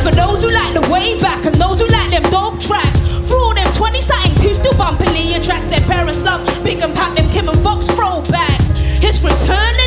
is for those who like the way back and those who like them dope tracks. For all them 20 sightings who still bumping Aaliyah tracks their parents love, big and Pac them Kim and Fox throwbacks. His return